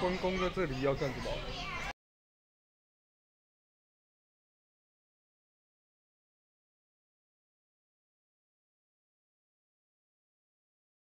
关公在这里要干什么？